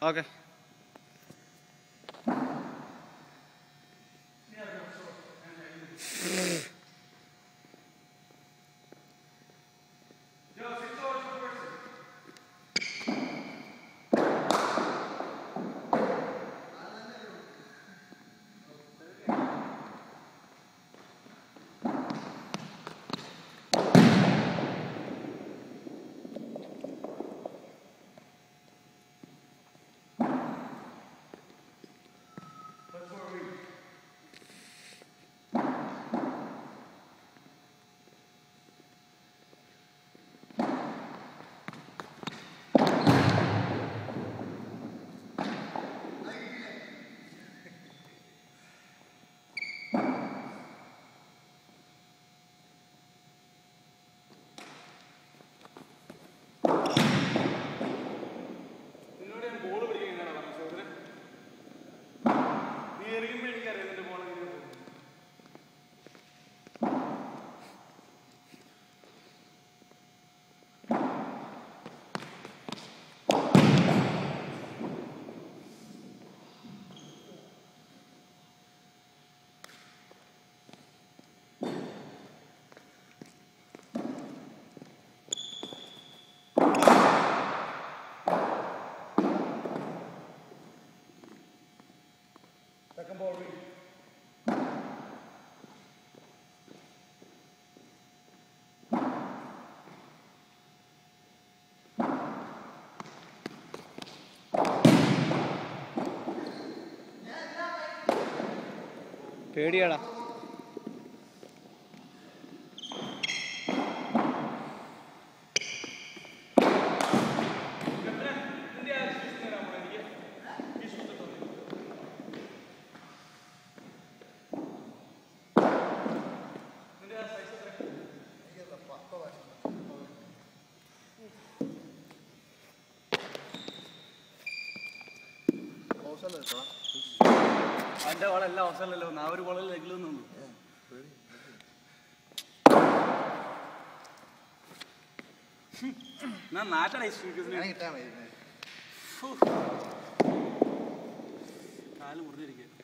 Okay. നീ എറിയുമ്പോൾ എനിക്കറിയാം നിന്റെ ബോൾ ball read. പേടിയാടാ അവന്റെ വളെല്ലാം അവസരമല്ലോ ആ ഒരു ബോളിൽ എങ്കിലും നിന്നു ഞാൻ നാട്ടടാ കാൽ മുറിഞ്ഞിരിക്കുക.